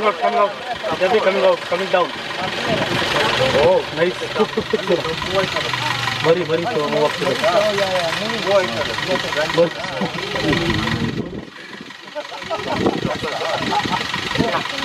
coming out, coming out. Debbie coming out, coming down. Oh, nice. Very, very slow. Move up to the. Very-